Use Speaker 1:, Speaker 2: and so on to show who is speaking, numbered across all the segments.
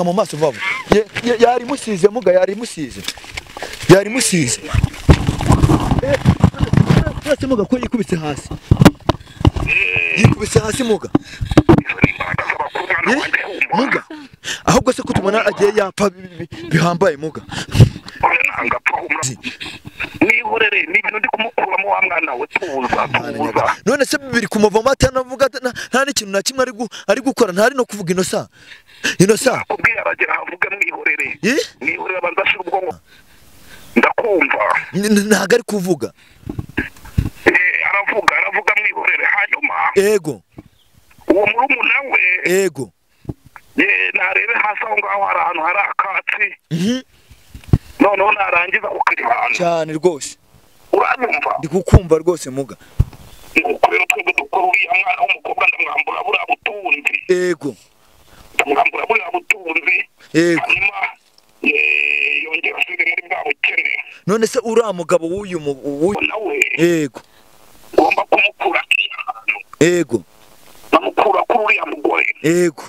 Speaker 1: suka mu maso ye- yari musize muga yari musize yari musize twese muga ko yikubise hasi. Yikubise hasi muga. Muga. Ahubwo se ko tubona agiye yapfa bi- bi- bihambaye muga.
Speaker 2: Nihorere ni ibintu ndi kumukuramo wa mwana we tuza tuza
Speaker 1: none se biri kumuvoma atanavuga nta- n'ikintu na kimwe ari gukora ntari no kuvuga inosa inosa
Speaker 2: kubwira aragera havuge mwihorere.
Speaker 1: Eh?
Speaker 2: mwihorere abanza ashira ubwonko. Ndakumva.
Speaker 1: N- n- ntago ari kuvuga.
Speaker 2: Eh, aravuga aravuga mwihorere. Hanyuma
Speaker 1: ego.
Speaker 2: uwo murumuna we
Speaker 1: ego.
Speaker 2: Eh, narebe hasi aho ngaho hari ahantu hari akatsi.
Speaker 1: Mhm.
Speaker 2: noneho narangiza ukajyana
Speaker 1: cyane rwose.
Speaker 2: Uranyumva
Speaker 1: ndi kukumva rwose muga.
Speaker 2: Nuko rero twebwe dukora uriya mwana w'umukobwa ndamwambura buriya butunzi
Speaker 1: ego.
Speaker 2: Ndamwambura buriya butunzi hanyuma eh, yongera asubire muri bwa bukene
Speaker 1: none se uriya mugabo w'uyu
Speaker 2: nawe
Speaker 1: ego
Speaker 2: ugomba kumukura kiriya hantu
Speaker 1: ego
Speaker 2: namukura kuri uriya mugore.
Speaker 1: Ego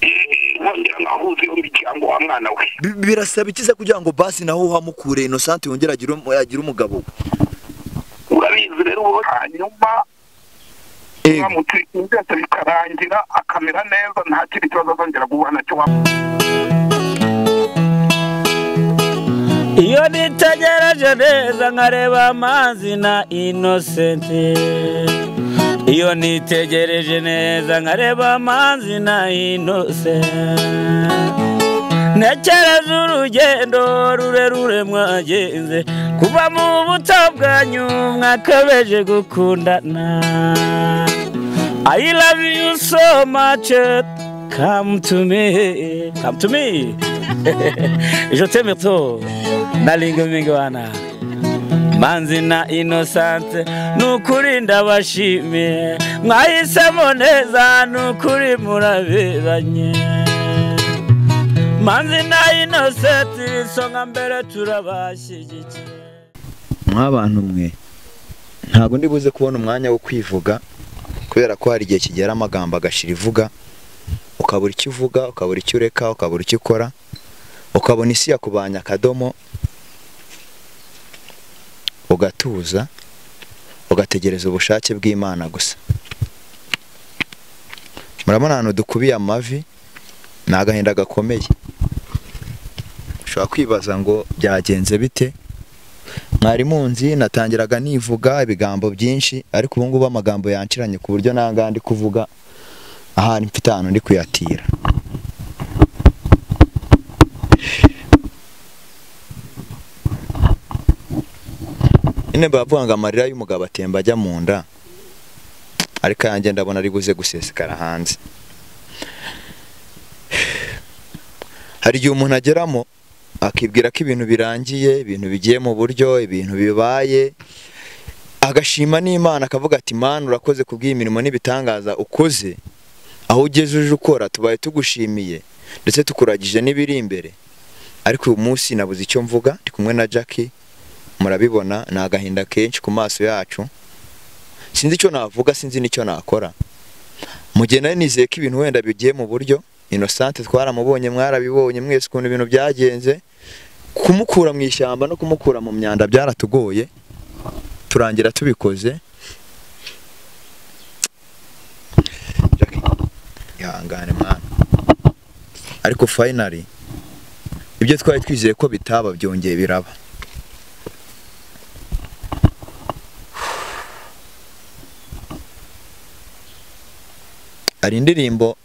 Speaker 2: Eh, nkongera nkahuza iyo miryango wa mwana we.
Speaker 1: Bi- birasaba ikiza kugira ngo basi naho uhamukure inosante yongere agire um- agire umugabo we?
Speaker 2: Urabizi rero hanyuma uramutse byose bikarangira akamera neza nta kindi kibazo azongera guhura na cyo
Speaker 3: iyo nitegereje neza nkareba amazi na inosenti iyo nitegereje neza nkareba amazi na inosenti ntekereza urugendo rurerure mwagenze kuva mu buto bwanyu mwakabeje gukundana. I love you so much. Come to me. Come to me. Je t'aime trop nalinga mingi wana. Manzi na inosante nukuri ndabashimiye mwahisemo neza nukuri muraberanye manzi na inosenti isonga mbere turabashyigikiye
Speaker 1: nk'abantu mwe. Ntabwo ndi buze kubona umwanya wo kwivuga. Kubera ko hari igihe kigera amagambo agashira ivuga ukabura icyo uvuga ukabura icyo ureka ukabura icyo ukora ukabona isi yakubanya akadomo ugatuza ugategereza ubushake bw'imana gusa. Murabona ahantu dukubiye amavi ni agahinda gakomeye. Ushobora kwibaza ngo byagenze bite? Mwari munzi natangiraga nivuga ibigambo byinshi ariko ubu ngubu amagambo yanciranye ku buryo nanga ndi kuvuga ahari mfite ahantu ndi kuyatira. Nyine bavuga ngo amarira y'umugabo atemba ajya mu nda? Ariko ayanjye ndabona ari buze gusesekara hanze. Hari igihe umuntu ageramo akibwira ko ibintu birangiye ibintu bigiye mu buryo ibintu bibaye. Agashima n'imana akavuga ati mana urakoze kubw'iyi mirimo n'ibitangaza ukoze aho ugeze uje ukora tubaye tugushimiye. Ndetse tukuragije n'ibiri imbere. Ariko uyu munsi nabuze icyo mvuga ndi kumwe na Jackie. Murabibona ni agahinda kenshi ku maso yacu. Sinzi icyo navuga sinzi n'icyo nakora. Mu gihe nari nizeye ko ibintu wenda bigiye mu buryo inosante twaramubonye mwarabibonye mwese ukuntu ibintu byagenze. Kumukura mu ishyamba no kumukura mu myanda byaratugoye turangira tubikoze. Ihangane mwana. Ariko finally ibyo twari twizeye ko bitaba byongeye biraba. Hari indirimbo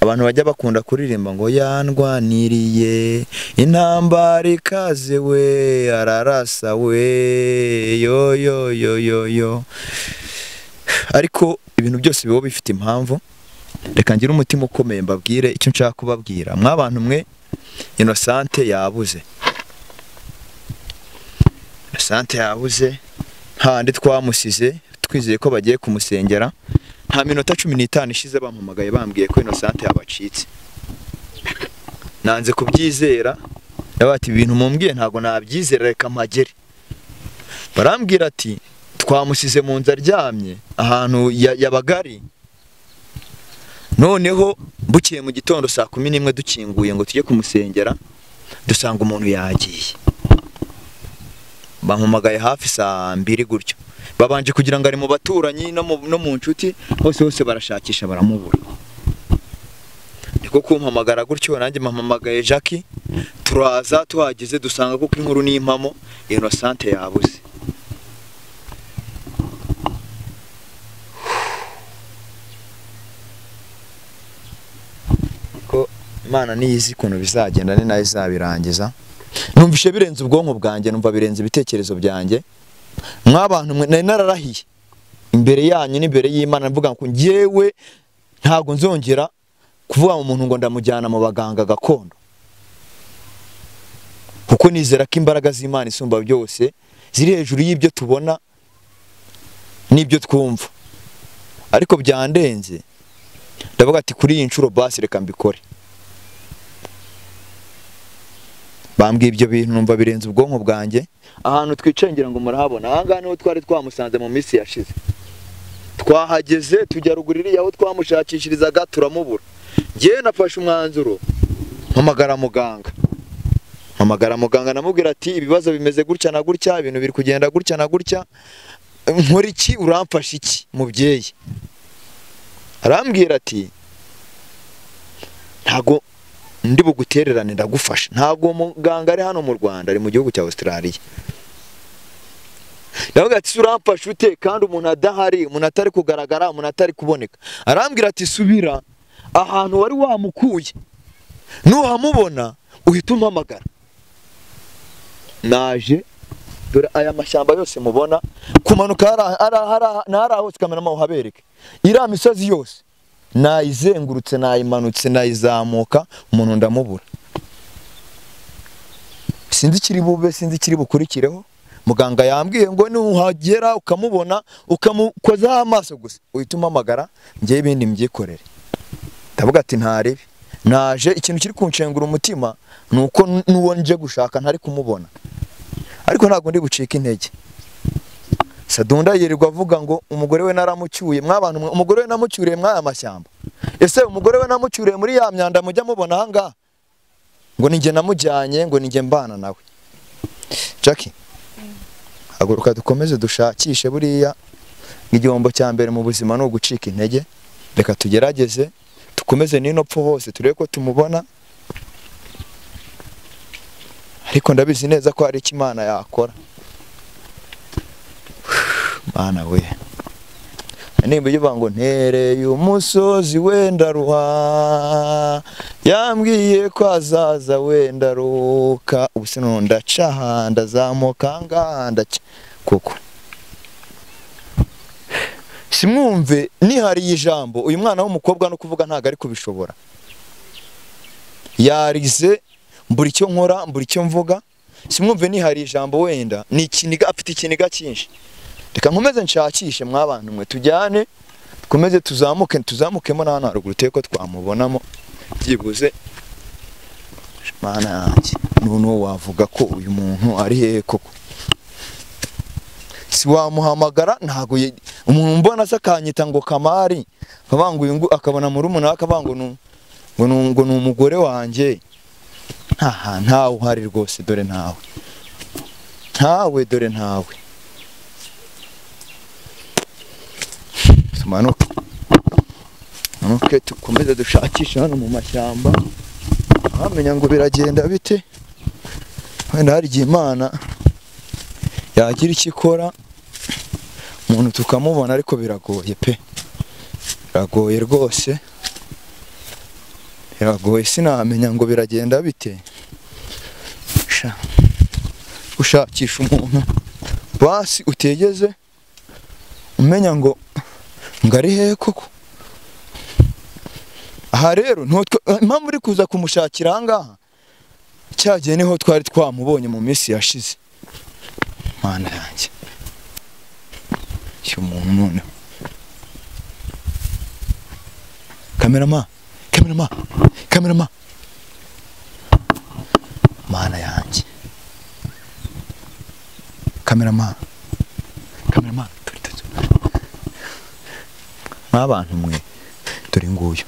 Speaker 1: abantu bajya bakunda kuririmba ngo yandwaniriye intambara ikaze we ararasa we yo yo yo yo yo. Ariko ibintu byose biba bifite impamvu. Reka ngire umutima ukomeye mbabwire icyo nshaka kubabwira. Mw'abantu mwe inosante yabuze. Inosante yabuze handi twamusize twizeye ko bagiye kumusengera. Nta minota cumi n'itanu ishize bampamagaye bambwiye ko inosante yabacitse. Nanze kubyizera. Ati ibintu mumbwiye ntabwo nabyizera reka mpagere. Barambwira ati twamusize mu nzu aryamye ahantu ya- yabaga ari noneho bukeye mu gitondo saa kumi n'imwe dukinguye ngo tujye kumusengera dusanga umuntu yagiye. Bampamagaye hafi saa mbiri gutyo. Babanje kugira ngo ari mu baturanyi no mu, nshuti hose hose barashakisha baramubura. Niko kumpamagara gutyo nanjye mpamagaye Jackie. Turaza tuhageze dusanga kuko inkuru n'impamo Innocente yabuze. Imana niyo izi ukuntu bizagenda ni na yo izabirangiza. Numvishe birenze ubwonko bwanjye numva birenze ibitekerezo byanjye. Mwabantu nari nararahiye. Imbere yanyu n'imbere y'Imana mvuga ngo njyewe ntabwo nzongera kuvuga mu muntu ngo ndamujyana mu baganga gakondo. Kuko nizera ko imbaraga z'Imana isumba byose ziri hejuru y'ibyo tubona n'ibyo twumva. Ariko byandenze ndavuga ati kuri iyi nshuro basi reka mbikore. Bambwiye ibyo bintu numva birenze ubwonko bwanjye. Ahantu twicaye ngira ngo murahabona aha ngaha ni ho twari twamusanze mu minsi yashize. Twahageze tujya ruguru iriya aho twamushakishirizaga turamubura. Ngewe nafashe umwanzuro mpamagara muganga. Mpamagara muganga namubwira ati ibibazo bimeze gutya na gutya ibintu biri kugenda gutya na gutya. Nkora iki? Uramfasha iki? Mubyeyi. Arambwira ati ntago ndi bugutererane ndagufasha. Ntabwo muganga ari hano mu Rwanda ari mu gihugu cya Australia. Ndavuga ati uramfasha ute kandi umuntu adahari umuntu atari kugaragara umuntu atari kuboneka. Arambwira ati subira ahantu wari wamukuye nuhamubona uhita umpamagara. Naje dore aya mashyamba yose mubona kumanuka hari hose kamerama uhabereke iriya misozi yose nayizengurutse nayimanutse nayizamuka umuntu ndamubura. Sinzi ikiri bube sinzi ikiri bukurikireho. Muganga yambwiye ngo nuhagera ukamubona ukamukozaho amaso gusa. Uhita umpamagara njyewe ibindi mbyikorere. Ndavuga ati ntaribi. Naje ikintu kiri kunshengura umutima ni uko n'uwo nje gushaka ntari kumubona. Ariko ntabwo ndi bucike intege. Sadunda yirirwa avuga ngo umugore we naramucyuye mwabantu umugore we namucyuriye mwaya mashyamba. Ese umugore we namucyuriye muri ya myanda mujya mubona ahangaha ngo ninjye namujyanye ngo ninjye mbana nawe. Jackie haguruka dukomeze dushakishe buriya igihombo cya mbere mu buzima ni ugucika intege. Reka tugerageze dukomeze n'ino pfu hose turebe ko tumubona. Ariko ndabizi neza ko hari icyo imana yakora. Mana we. Nimba uvuga ngo ntereye umusozi wenda ruha. Yambwiye ko azaza wenda ruka ubu se none ndacaha ndazamuka ngaha ndaca. Kuko simwumve nihariye ijambo. Uyu mwana w'umukobwa no kuvuga ntabwo ari kubishobora. Yarize mbura icyo nkora mbura icyo mvuga. Simwumve nihariye ijambo wenda. Ni ikiniga afite ikiniga cyinshi. Reka nkomeze nshakishe mwabantu mwe tujyane dukomeze tuzamuke tuzamukemo na hano haruguru tube ko twamubonamo. Byibuze mana yanjye noneho wavuga ko uyu muntu ari hehe koko? Si wamuhamagara? Ntabwo umuntu mbona se akanyita ngo kamari. Ngu akabona muri umuntu akavuga ngo ni umugore wanjye. Ntawe uhari rwose dore ntawe. Ntawe dore ntawe. Tumanuke tumanuke dukomeze dushakishe hano mu mashyamba. Wamenya ngo biragenda bite? Wenda hari igihe imana yagira icyo ikora umuntu tukamubona ariko biragoye pe. Biragoye rwose. Biragoye sinamenya ngo biragenda bite? Ushakisha umuntu. Basi utegeze umenya ngo ngo ari hehe koko? Aha rero impamvu uri kuza kumushakira ahangaha cyagiye ni ho twari twamubonye mu minsi yashize. Mana yanjye. Uyu muntu noneho. Kamerama kamerama kamerama mana yanjye. Kamerama kamerama nk'abantu mwe. Dore nguyu.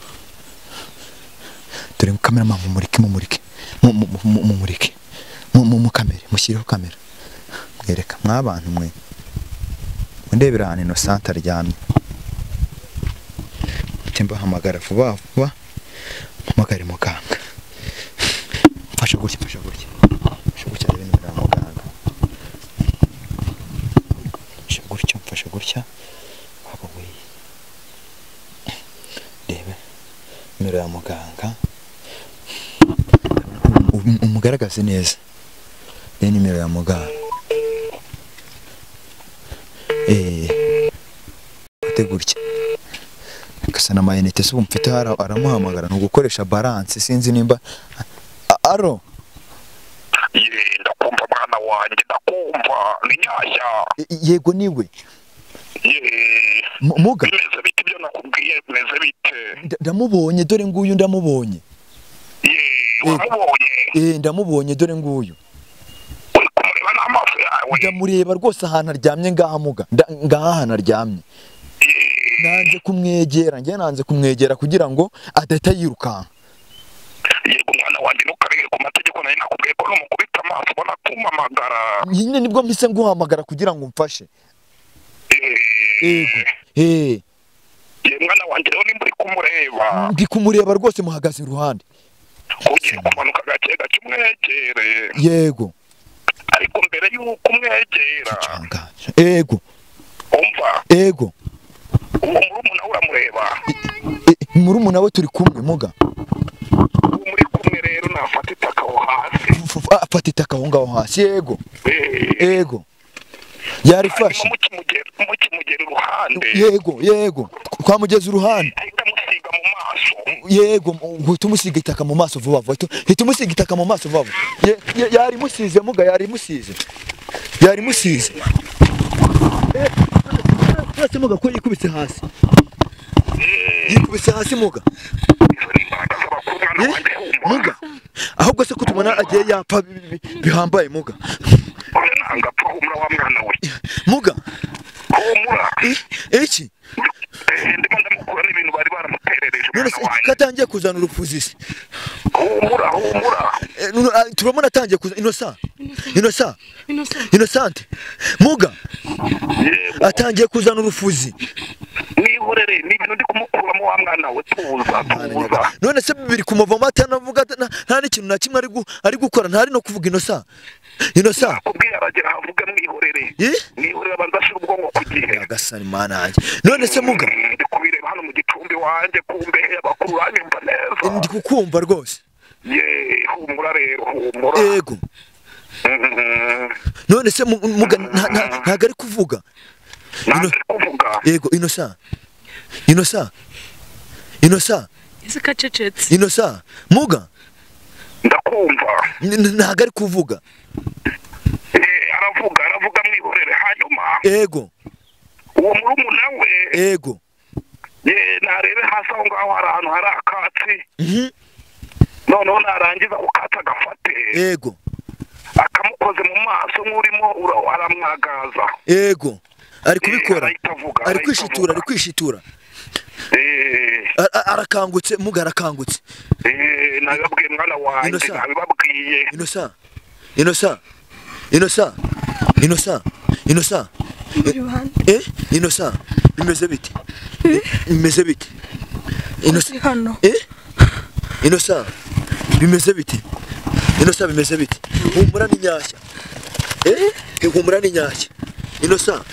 Speaker 1: Dore kamera mama mumurike mumurike. Mu- mu- mu- mumurike. Mu- mu- mu kamere mushyireho kamera. Mwereka mwabantu mwe. Mundebera ahantu Innocent aryamye. Mbahamagara vuba vuba mpamagare muganga. Mfasha gutya mfasha gutya mfasha gutya rebe nimero ya muganga mfasha gutya mfasha gutya waba we rebe nimero ya muganga. Um- umugaragaze neza. Rebe nimero ya muganga. Eh ate gutya? Gasa na mayinite se mfite aramuhamagara ni ugukoresha balance sinzi nimba aro?
Speaker 2: Ndakumva mwana wanjye ndakumva ni nyashya
Speaker 1: yego
Speaker 2: ni
Speaker 1: we muga.
Speaker 2: bimeze bite ibyo nakubwiye bimeze bite
Speaker 1: nda- ndamubonye dore nguyu ndamubonye. Ndamubonye dore nguyu. Ndamureba rwose ahantu aryamye ngaha muga. Ngaha ahantu aryamye
Speaker 2: ye
Speaker 1: nanze kumwegera njye nanze kumwegera kugira ngo adahita yirukanka.
Speaker 2: Yego mwana wanjye ntukarege ku mategeko na yo nakubwiye ko numukubita amaso ubona kumpamagara
Speaker 1: nyine ni bwo mpise nguhamagara kugira ngo umfashe. Yego.
Speaker 2: Ye mwana wanjye rero nimba uri kumureba.
Speaker 1: Ndi kumureba rwose muhagaze iruhande.
Speaker 2: Ugiye kumanuka gake gake umwegere.
Speaker 1: Yego.
Speaker 2: Ariko mbere y'uko umwegera.
Speaker 1: Yego
Speaker 2: umva?
Speaker 1: Yego
Speaker 2: uwo murumuna uramureba.
Speaker 1: Murumuna we turi kumwe muga.
Speaker 2: Uwo muri kumwe rero nafata itaka aho hasi
Speaker 1: afata itaka aho ngaho hasi. Yego
Speaker 2: Eh,
Speaker 1: yego yarifashe
Speaker 2: mukimugera uruhande
Speaker 1: yego yego. Twamugeza uruhande.
Speaker 2: Mu maso.
Speaker 1: Yego uhita umusiga itaka mu maso vuba vuba. Hita umusiga itaka mu maso vuba yari musize muga yari musize. Yari musize. Twese muga ko yikubise hasi? Yikubise hasi muga. Eh, muga. Ahubwo se ko tubona agiye bi- bihambaye muga
Speaker 2: oya nanga apfa humura wa mwana we.
Speaker 1: Muga.
Speaker 2: Humura.
Speaker 1: I- iki
Speaker 2: Eh, ndimo ndamukura n'ibintu bari baramuterereje
Speaker 1: none
Speaker 2: mwana
Speaker 1: se
Speaker 2: wanjye
Speaker 1: katangiye kuzana urupfuzisi
Speaker 2: humura humura.
Speaker 1: Eh, ah, turabona atangiye kuza inosa inosa inosante muga. Atangiye kuzana urufuzi
Speaker 2: mwihorere ni ibintu ndi kumukuramo wa mwana we. Tuza tuza
Speaker 1: none se biri kumuvamo atanavuga ata- nta- n'ikintu na kimwe ari gukora ntari no kuvuga inosa inosa
Speaker 2: kubwira aragera ahavuge mwihorere.
Speaker 1: Eh?
Speaker 2: mwihorere abanza ashyira ubwonko ku gihe.
Speaker 1: Agasani mana yanjye none se muga?
Speaker 2: Mm, ndi kubireba hano mu gicumbi wanjye kumbe abakuru banyumva neza.
Speaker 1: Ndi kukumva rwose.
Speaker 2: Ye humura rero humura.
Speaker 1: Yego
Speaker 2: Mm,
Speaker 1: none se mu- muga nta- nta- ntago ari kuvuga.
Speaker 2: Nanze kuvuga.
Speaker 1: Yego inosa inosa inosa inosa muga?
Speaker 2: Ndakumva.
Speaker 1: N- n- ntago ari kuvuga.
Speaker 2: Eh, aravuga aravuga mwihorere. Hanyuma
Speaker 1: yego
Speaker 2: uwo murumuna we
Speaker 1: yego
Speaker 2: ye narebe hasi aho ngaho hari ahantu hari akatsi.
Speaker 1: Mhm.
Speaker 2: noneho narangiza ako katsi agafate.
Speaker 1: Yego
Speaker 2: akamukoze mu maso nk'urimo aramwagaza.
Speaker 1: Yego ari kubikora.
Speaker 2: arahita avuga,
Speaker 1: ari kwishitura ari kwishitura.
Speaker 2: Eh,
Speaker 1: arakangutse muga arakangutse.
Speaker 2: Eh, nabibabwiye mwana wanjye nabibabwiye.
Speaker 1: Inosa inosa inosa inosa
Speaker 4: Iruhande.
Speaker 1: eh inosa bimeze bite bimeze bite
Speaker 4: hano.
Speaker 1: eh inosa bimeze bite inosa bimeze bite humura ni nyashya eh humura ni nyashya inosa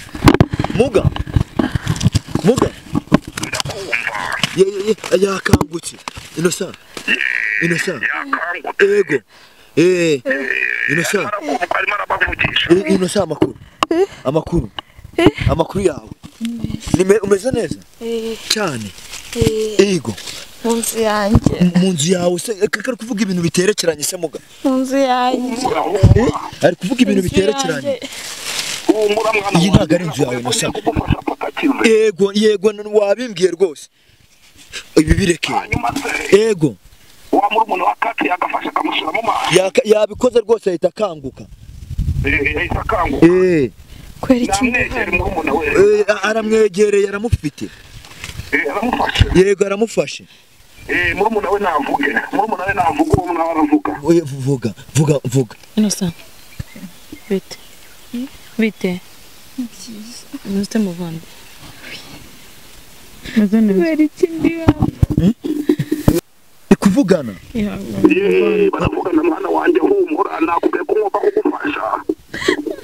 Speaker 1: muga muga ye, ye, ye, yakangutse inosa inosa
Speaker 2: yakangutse
Speaker 1: eh
Speaker 2: arabavugisha
Speaker 1: Eh, inosa amakuru. Amakuru. Amakuru yawe umeze neza
Speaker 4: Eh,
Speaker 1: cyane
Speaker 4: eh,
Speaker 1: ego
Speaker 4: mu nzu yanjye.
Speaker 1: mu nzu yawe se eh, kari kuvuga ibintu biterekeranye se muga?
Speaker 4: Mu nzu yanjye.
Speaker 1: Eh, ari kuvuga ibintu biterekeranye? Iyi ntabwo ari inzu yawe,
Speaker 2: akize
Speaker 1: yego yego wabimbwiye rwose. Ibi bireke. Yego.
Speaker 2: Wa murumuna wa kati yagafashe akamushyira mu maso
Speaker 1: Yaka- yabikoze rwose ahita akanguka.
Speaker 2: Eh, yahise akanguka.
Speaker 1: Eh,
Speaker 4: Kubera iki?
Speaker 1: Eh, aramwegereye aramufite.
Speaker 2: Eh,
Speaker 1: yego aramufashe.
Speaker 2: Eh, murumuna we navuge. Murumuna we navuge uwo nawe aravuga.
Speaker 1: Vuga vuga vuga.
Speaker 5: Innocent. Bite. Bite. Meze neza.
Speaker 4: kubera iki ndi hano
Speaker 1: Ni kuvugana.
Speaker 2: Eh, baravugana mwana wanjye humura nakubwiye ko ngomba kugufasha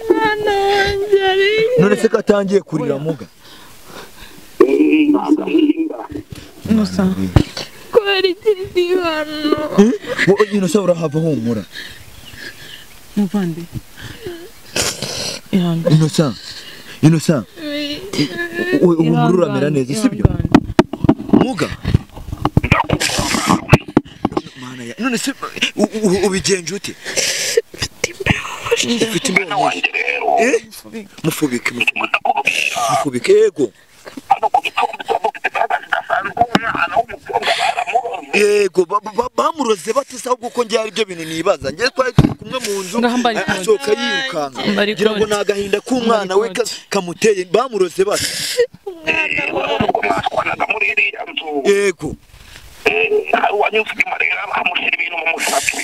Speaker 4: mwana wanjye ari
Speaker 1: none se ko atangiye kurira muga
Speaker 2: Eh, agahinda
Speaker 5: Innocent.
Speaker 4: kubera iki ndi hano
Speaker 1: Wo- innocent urahava humura
Speaker 5: Muvande. Ihangane.
Speaker 1: innocent innocent u- uhumura uramera neza sibyo
Speaker 5: Ihangane.
Speaker 1: muga Mana ya- none se ubigenje ute ufite imbeho nyinshi
Speaker 2: wanjye rero
Speaker 1: Eh? mufubike mufubike yego
Speaker 2: hano ku gicumbi tuba dufite imbaraga zidasanzwe umwana w'umukobwa baramuroze
Speaker 1: yego ba- ba- bamuroze bate se ahubwo ko njye ari byo bintu nibaza njye twari turi kumwe mu nzu asohoka yirukanka ngira ngo ni agahinda k'umwana we kamuteye bamuroze bate yego
Speaker 2: Inyuma rero bamushyira ibintu mu musatsi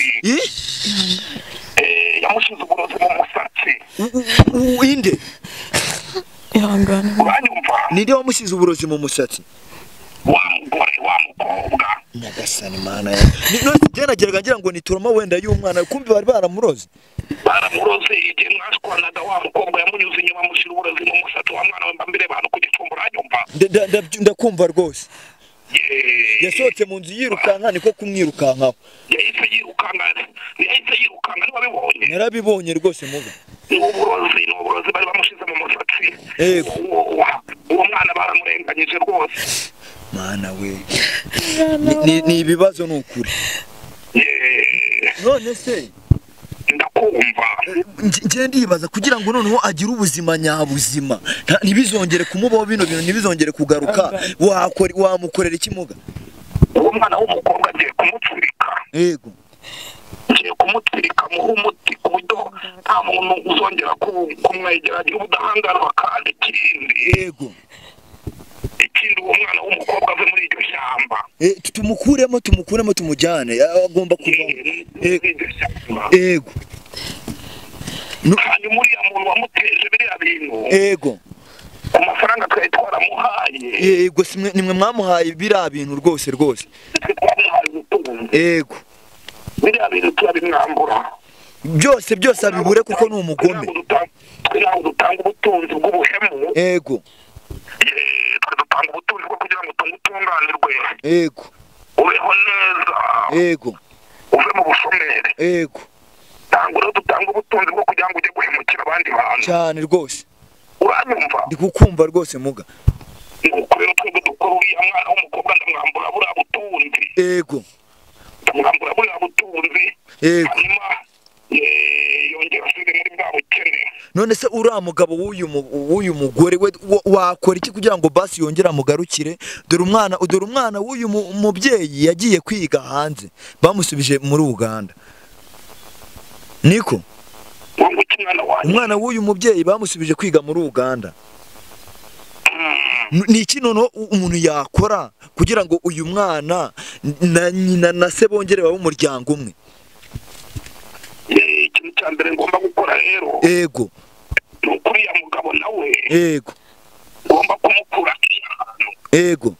Speaker 2: yamushyize uburozi mu musatsi
Speaker 1: u- u- u- inde.
Speaker 5: Ihangane.
Speaker 2: uranyumva
Speaker 1: ninde wamushyize uburozi mu musatsi
Speaker 2: wa mugore wa mukobwa
Speaker 1: nyagasani mana. None byanageraga ngira ngo ni turoma wenda y'umwana kumbi bari baramuroze.
Speaker 2: Baramuroze igihe mwashwanaga wa mukobwa yamunyuze inyuma amushyira uburozi mu musatsi wa mwana we mba mbere bantu ku gicumbi uranyumva
Speaker 1: Nda- nda- nda- ndakumva rwose. Yasohotse mu nzu yirukanka niko kumwirukankaho?
Speaker 2: Yahise yirukanga yahise yirukanga ntiwabibonye
Speaker 1: narabibonye rwose muga
Speaker 2: ni uburozi ni uburozi. Bari bamushyize mu musatsi.
Speaker 1: Yego.
Speaker 2: Uwo- mwana baramurenganyije rwose.
Speaker 1: Mana we. Ni- ibibazo ni ukuri.
Speaker 2: Eh,
Speaker 1: none se?
Speaker 2: Ndakumva
Speaker 1: nge- nge ndibaza kugira ngo noneho agire ubuzima nyabuzima ntibizongere kumubaho bino bintu ntibizongere kugaruka wamukorera ikimuga
Speaker 2: uwo mwana w'umukobwa agiye kumutsirika
Speaker 1: yego
Speaker 2: ngiye kumutsirika muhe umuti ku buryo nta muntu uzongera ku- kumwegera agira ubudahangarwa kandi ikindi
Speaker 1: yego
Speaker 2: ikindi uwo mwana w'umukobwa ave muri iryo shyamba
Speaker 1: Eh, tu- tumukuremo tumukuremo tumujyane Ah, agomba kuvamo
Speaker 2: muri iryo shyamba
Speaker 1: yego
Speaker 2: hanyuma uriya muntu wamuteje biriya bintu.
Speaker 1: Yego.
Speaker 2: Ku mafaranga twari twaramuhaye
Speaker 1: yego nimwe mwamuhaye biriya bintu rwose rwose.
Speaker 2: Twe twamuhaye ubutunzi.
Speaker 1: Yego.
Speaker 2: Biriya bintu turabimwambura.
Speaker 1: Byose byose abibure kuko ni umugome.
Speaker 2: Ngo dutange ubutunzi. Bw'ubuhemu.
Speaker 1: Yego.
Speaker 2: Twe dutanga ubutunzi bwo kugira ngo tungutunganirwe
Speaker 1: yego.
Speaker 2: Ubeho neza.
Speaker 1: Yego.
Speaker 2: Uve mu bushomeri.
Speaker 1: Yego.
Speaker 2: Rero dutanga ubutunzi bwo kugira ngo ujye guhemukira abandi bantu.
Speaker 1: Cyane rwose.
Speaker 2: Uranyumva?
Speaker 1: Ndi kukumva rwose muga.
Speaker 2: Nuko rero twebwe dukora uriya mwana w'umukobwa ndamwambura buriya butunzi.
Speaker 1: Yego
Speaker 2: ndamwambura buriya butunzi.
Speaker 1: Yego
Speaker 2: hanyuma yongera asubire muri bwa bukene.
Speaker 1: None se uriya mugabo w'uyu mu- w'uyu mugore we wa- wakora iki kugira ngo basi yongere amugarukire? Dore umwana dore umwana w'uyu mu- mubyeyi yagiye kwiga hanze. Bamusubije muri uganda. Niko?
Speaker 2: Umwana
Speaker 1: w'uyu mubyeyi bamusubije kwiga muri uganda. N- ni iki noneho umuntu yakora kugira ngo uyu mwana na nyina na se bongere babe umuryango umwe?
Speaker 2: Eh, ikintu cya mbere ngomba gukora rero
Speaker 1: ego.
Speaker 2: ni uko uriya mugabo nawe.
Speaker 1: Ego.
Speaker 2: Ngomba kumukura ahantu.
Speaker 1: Ego.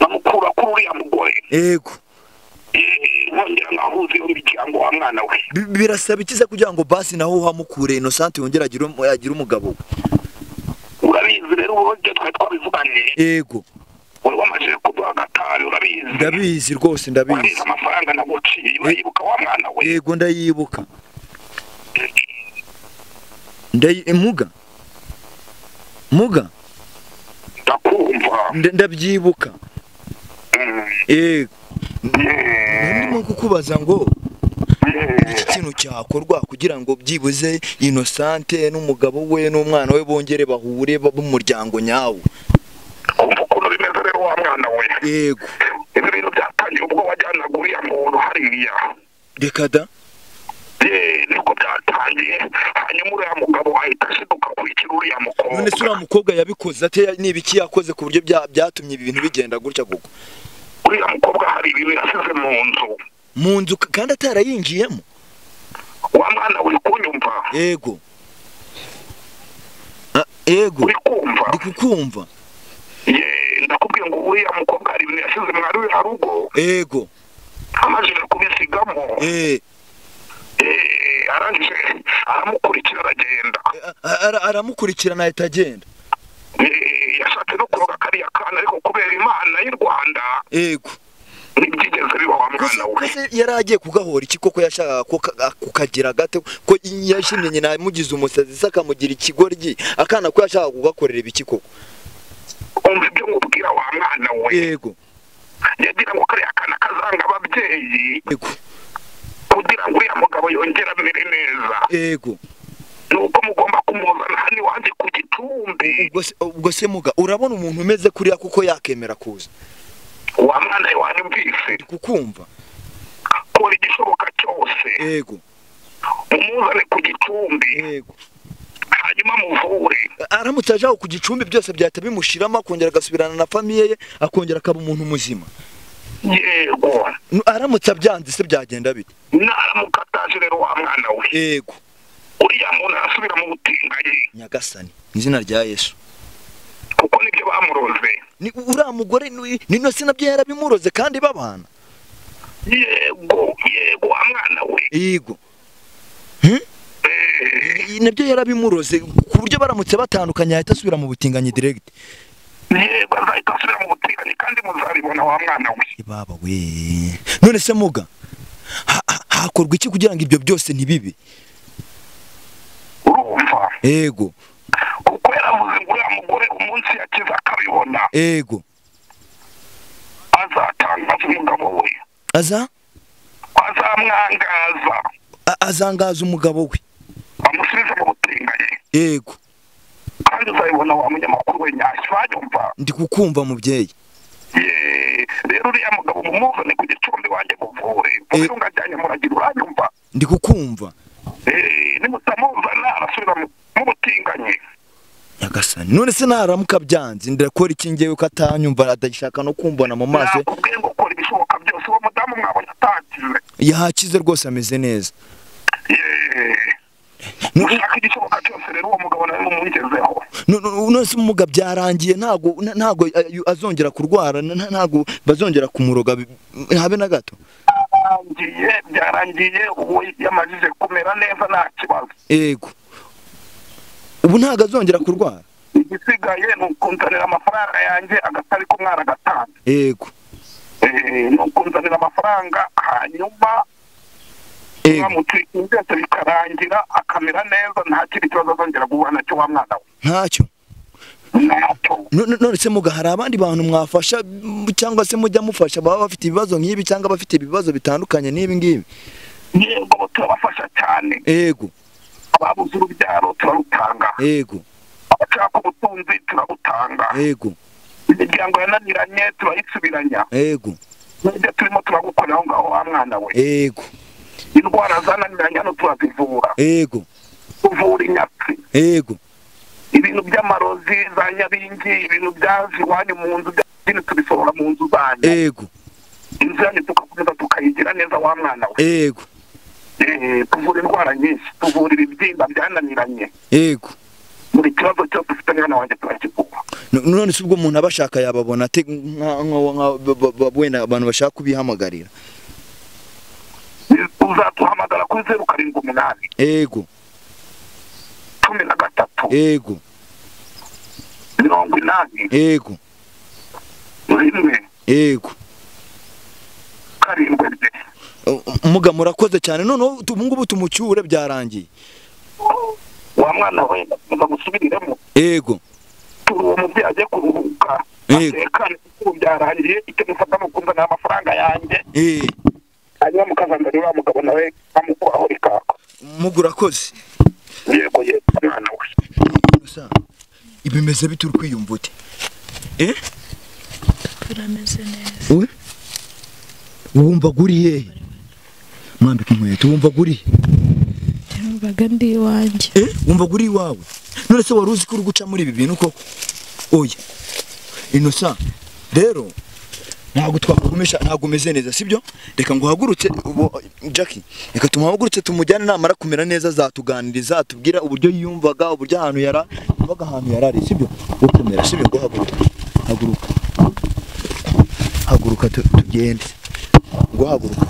Speaker 2: Nkamukura kuri uriya mugore.
Speaker 1: Ego.
Speaker 2: Eh, nkongera nkahuza iyo miryango wa mwana we
Speaker 1: Bi- birasaba ikiza kugira ngo basi naho uhamukure innocent yongere agire um- umugabo? We
Speaker 2: urabizi rero uburyo twari twabivuganye.
Speaker 1: Ego
Speaker 2: wari wamaze kuduha agatari urabizi.
Speaker 1: Ndabizi rwose ndabizi.
Speaker 2: Urabizi amafaranga naguciye urayibuka wa mwana we.
Speaker 1: Yego ndayibuka. Ndayi muga. Muga.
Speaker 2: Ndakumva.
Speaker 1: Nda- ndabyibuka.
Speaker 2: Mm,
Speaker 1: yego. Ndimo kukubaza ngo iki kintu cyakorwa kugira ngo byibuze innocent n'umugabo we n'umwana we bongere bahure babe umuryango nyawo.
Speaker 2: Kumva ukuntu bimeze rero wa mwana we.
Speaker 1: Yego.
Speaker 2: Ibi bintu byatangiye ubwo wajyanaga uriya muntu hariya.
Speaker 1: Reka da.
Speaker 2: Niko byatangiye. Hanyuma uriya mugabo ahita ashiduka akurikira uriya
Speaker 1: none se uriya
Speaker 2: mukobwa
Speaker 1: mukobwa yabikoze ate? Ni ibiki yakoze ku buryo bya- byatumye ibi bintu bigenda gutya koko?
Speaker 2: Uriya mukobwa hari ibintu yasize mu nzu.
Speaker 1: Mu nzu kandi atarayinjiyemo
Speaker 2: wa mwana uri kunyumva.
Speaker 1: Ego. Ah, ego.
Speaker 2: Uri kumva.
Speaker 1: Ndi kukumva.
Speaker 2: Ye ndakubwiye ngo uriya mukobwa hari ibintu yasize mwari uriya rugo.
Speaker 1: Ego.
Speaker 2: Amajije kubisigamo.
Speaker 1: Eh
Speaker 2: eh, arangije aramukurikira aragenda.
Speaker 1: Ara- aramukurikirana ahita agenda.
Speaker 2: Yashatse no kuroga kariya kana ariko kubera imana y'u rwanda.
Speaker 1: Ego.
Speaker 2: Ntibyigeze biba wa mwana we.
Speaker 1: yari agiye kugahora iki koko yashakaga ka- kukagira gato? Ko yashimye nyina yamugize umusazi se akamugira ikigoryi? Akana ko yashakaga kugakorera ibiki koko?
Speaker 2: Umva ibyo ngubwira wa mwana we?
Speaker 1: Yego.
Speaker 2: Yagira ngo kariya kana kazanga ababyeyi.
Speaker 1: Yego.
Speaker 2: Kugira ngo uriya mugabo yongere amere neza.
Speaker 1: Yego.
Speaker 2: Nuko mugomba kumuzana hano iwanjye ku gicumbi.
Speaker 1: Ubwo se muga urabona umuntu umeze kuriya kuko yakemera kuza? Ndi kukumva.
Speaker 2: Kora igishoboka cyose.
Speaker 1: Yego.
Speaker 2: Umuzane ku gicumbi.
Speaker 1: Yego.
Speaker 2: Hanyuma muvure.
Speaker 1: Aramutse aje aho ku gicumbi byose byahita bimushiramo akongera agasubirana na famiye ye akongera akaba umuntu muzima.
Speaker 2: Yego.
Speaker 1: Aramutse abyanze se byagenda bite?
Speaker 2: Naramuka ataje rero wa mwana we.
Speaker 1: Yego.
Speaker 2: Uriya muntu arasubira mu butinganyi.
Speaker 1: Nyagasani mu izina rya yesu.
Speaker 2: Bamuroze
Speaker 1: ni uriya mugore ni ni no se na byo yarabimuroze kandi babana?
Speaker 2: Yego yego wa mwana we.
Speaker 1: Yego.
Speaker 2: Eh,
Speaker 1: na byo yarabimuroze ku buryo baramutse batandukanye yahita asubira mu butinganyi direct.
Speaker 2: Yego azahita asubira mu butinganyi kandi muzabibona wa mwana we.
Speaker 1: Baba we. None se muga ha- ha- hakorwa iki kugira ngo ibyo byose ntibibe?
Speaker 2: Urumva?
Speaker 1: Yego
Speaker 2: kuko yaravuze ngo uriya umunsi yakize akabibona
Speaker 1: yego
Speaker 2: azatangaza umugabo we
Speaker 1: aza?
Speaker 2: Azamwangaza
Speaker 1: azangaza umugabo we.
Speaker 2: Amusubize mu butinganyi
Speaker 1: yego
Speaker 2: kandi uzabibona wa munyamakuru we nyashya wanyumva
Speaker 1: ndi kukumva mubyeyi.
Speaker 2: Ye, rero uriya mugabo mumuzane ku gicumbi wanjye muvure mubirunga ajyanye muragira uranyumva
Speaker 1: ndi kukumva
Speaker 2: Eh, nimutamuzana arasubira mu mu butinganyi
Speaker 1: nyagasani. None se naramuka byanze? Ndakora iki ngewe ko atanyumva adashaka no kumbona mu maso
Speaker 2: nakubwiye ngo ukora ibishoboka byose uwo mudamu mwabonye atakize
Speaker 1: yahakize rwose ameze neza.
Speaker 2: Ushaka igishoboka cyose rero uwo mugabo nawe
Speaker 1: nu- none se umuga byarangiye ntago ayo- azongera kurwara ntago bazongera kumuroga habe na gato?
Speaker 2: Byarangiye byarangiye ubu yamajije kumera neza nta kibazo.
Speaker 1: Yego. Ubu ntago azongera kurwara.
Speaker 2: Igisigaye ni ukunzanira amafaranga yanjye agatari kumwana gatanu
Speaker 1: yego.
Speaker 2: Eh, ni ukunzanira amafaranga hanyuma
Speaker 1: yego.
Speaker 2: bamutwika byose bikarangira akamera neza nta kindi kibazo azongera guhura na cyo wa mwana we.
Speaker 1: Ntacyo.
Speaker 2: Ntacyo.
Speaker 1: No- no- none se muga hari abandi bantu mwafasha cyangwa se mujya mufasha baba bafite ibibazo nk'ibi cyangwa bafite ibibazo bitandukanye n'ibi ngibi?
Speaker 2: Yego turabafasha cyane.
Speaker 1: Yego.
Speaker 2: Ababuze urubyaro turarutanga
Speaker 1: yego
Speaker 2: abashaka ubutunzi turabutanga
Speaker 1: yego
Speaker 2: imiryango yananiranye turayisubiranya
Speaker 1: yego
Speaker 2: n'ibyo turimo turagukorera aho ngaho wa mwana we.
Speaker 1: Yego
Speaker 2: indwara zananiranye hano turazivura
Speaker 1: yego
Speaker 2: tuvura inyatsi.
Speaker 1: Yego
Speaker 2: ibintu by'amarozi za nyabingi ibintu byaje iwanyu mu nzu by'idini tubisohora mu nzu zanyu
Speaker 1: yego
Speaker 2: inzu yanyu tugakomeza tukayigira neza wa mwana we.
Speaker 1: Yego
Speaker 2: tuvura indwara nyinshi tuvura ibibyimba byananiranye
Speaker 1: yego
Speaker 2: buri kibazo cyose ufite mwana wanjye turakiguha
Speaker 1: No- none se ubwo umuntu aba ashaka yababona ate wenda abantu bashaka kubihamagarira
Speaker 2: uzatuhamagara kuri zeru karindwi umunani
Speaker 1: yego
Speaker 2: cumi na gatatu
Speaker 1: yego
Speaker 2: mirongo inani
Speaker 1: yego
Speaker 2: rimwe
Speaker 1: yego
Speaker 2: karindwi
Speaker 1: muga murakoze cyane. Noneho ubu ngubu tumucyure byarangiye.
Speaker 2: Wa mwana we ndakomeza gusubiriremo
Speaker 1: yego.
Speaker 2: Turi uwo mubyeyi agiye kuruhuka.
Speaker 1: Yego.
Speaker 2: atekane kuko ubu byarangiye icyo mufata mukumva amafaranga yanjye.
Speaker 1: Eh
Speaker 2: hanyuma mukazanira uriya mugabo nawe amukuraho rikaka
Speaker 1: muga urakoze
Speaker 2: yego yego mwana we.
Speaker 1: Gusa, ibimeze bite uri kwiyumva ute? Eh?
Speaker 4: Turameze neza.
Speaker 1: Wumva guri hehe? Mwambika inkweto wumva guri he?
Speaker 4: yumvaga ndi iwanjye.
Speaker 1: Eh wumva guri iwawe? None se wari uzi ko uri guca muri ibi bintu koko? Oya. Inosa rero ntabwo twakugumisha ntabwo umeze neza sibyo reka ngo uhagurutse Jackie reka tumuhagurutse tumujyane namara kumera neza azatuganiriza atubwira uburyo yiyumvaga uburyo ahantu yara yumvaga ahantu yarari sibyo gukomera sibyo ngo haguruka haguruka. Haguruka tu- tugende. Ngo haguruka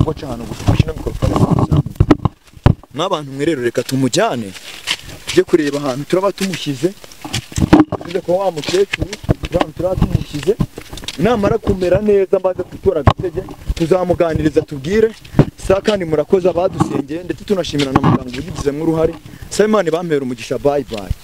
Speaker 1: ngo aca ahantu gufashe no mikorofone kuzamuka nk'abantu mwe rero reka tumujyane tujye kureba ahantu turaba tumushyize. Tujye kuba wa mukecuru ahantu turaba tumushyize. Namara kumera neza maze gutora agatege tuzamuganiriza tubwire. Sa kandi murakoze abadusengeye ndetse tunashimira na muganga ubigizemo uruhare sa imana bampera umugisha bayi bayi